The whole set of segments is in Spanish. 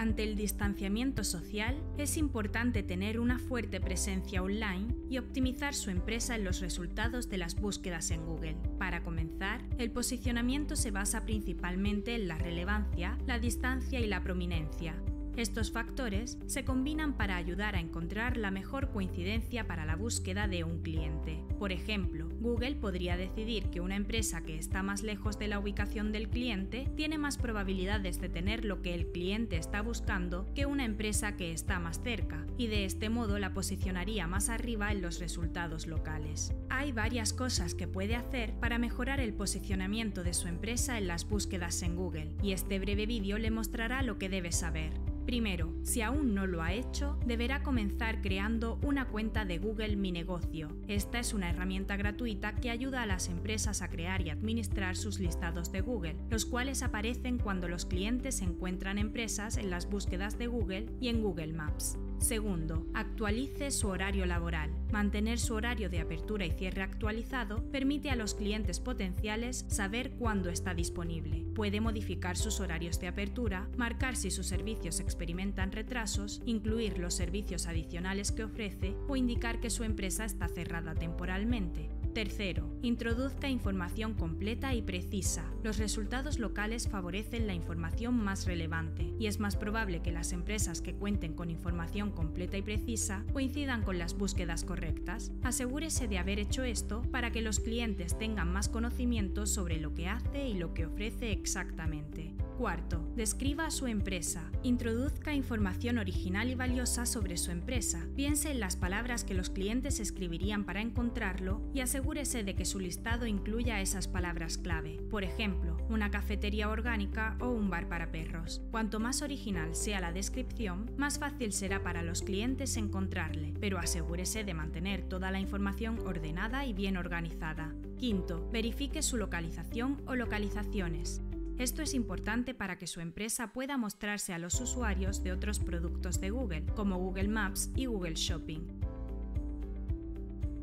Ante el distanciamiento social, es importante tener una fuerte presencia online y optimizar su empresa en los resultados de las búsquedas en Google. Para comenzar, el posicionamiento se basa principalmente en la relevancia, la distancia y la prominencia, estos factores se combinan para ayudar a encontrar la mejor coincidencia para la búsqueda de un cliente. Por ejemplo, Google podría decidir que una empresa que está más lejos de la ubicación del cliente tiene más probabilidades de tener lo que el cliente está buscando que una empresa que está más cerca, y de este modo la posicionaría más arriba en los resultados locales. Hay varias cosas que puede hacer para mejorar el posicionamiento de su empresa en las búsquedas en Google, y este breve vídeo le mostrará lo que debe saber. Primero, si aún no lo ha hecho, deberá comenzar creando una cuenta de Google Mi Negocio. Esta es una herramienta gratuita que ayuda a las empresas a crear y administrar sus listados de Google, los cuales aparecen cuando los clientes encuentran empresas en las búsquedas de Google y en Google Maps. Segundo, actualice su horario laboral. Mantener su horario de apertura y cierre actualizado permite a los clientes potenciales saber cuándo está disponible. Puede modificar sus horarios de apertura, marcar si sus servicios experimentan retrasos, incluir los servicios adicionales que ofrece o indicar que su empresa está cerrada temporalmente. Tercero, introduzca información completa y precisa. Los resultados locales favorecen la información más relevante y es más probable que las empresas que cuenten con información completa y precisa coincidan con las búsquedas correctas. Asegúrese de haber hecho esto para que los clientes tengan más conocimiento sobre lo que hace y lo que ofrece exactamente. Cuarto, describa su empresa. Introduzca información original y valiosa sobre su empresa. Piense en las palabras que los clientes escribirían para encontrarlo y asegúrese de que su listado incluya esas palabras clave. Por ejemplo, una cafetería orgánica o un bar para perros. Cuanto más original sea la descripción, más fácil será para los clientes encontrarle, pero asegúrese de mantener toda la información ordenada y bien organizada. Quinto, verifique su localización o localizaciones. Esto es importante para que su empresa pueda mostrarse a los usuarios de otros productos de Google, como Google Maps y Google Shopping.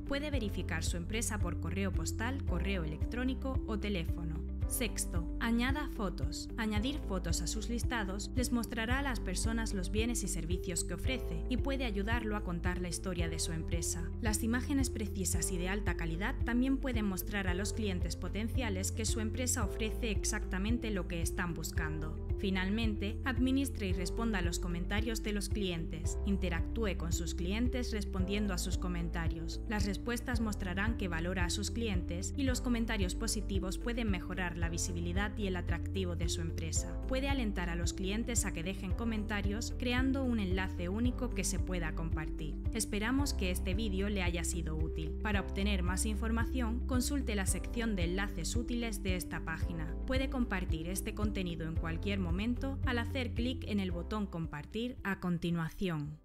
Puede verificar su empresa por correo postal, correo electrónico o teléfono. Sexto, añada fotos. Añadir fotos a sus listados les mostrará a las personas los bienes y servicios que ofrece y puede ayudarlo a contar la historia de su empresa. Las imágenes precisas y de alta calidad también pueden mostrar a los clientes potenciales que su empresa ofrece exactamente lo que están buscando. Finalmente, administre y responda a los comentarios de los clientes. Interactúe con sus clientes respondiendo a sus comentarios. Las respuestas mostrarán que valora a sus clientes y los comentarios positivos pueden mejorar la visibilidad y el atractivo de su empresa. Puede alentar a los clientes a que dejen comentarios creando un enlace único que se pueda compartir. Esperamos que este vídeo le haya sido útil. Para obtener más información, consulte la sección de enlaces útiles de esta página. Puede compartir este contenido en cualquier momento al hacer clic en el botón compartir a continuación.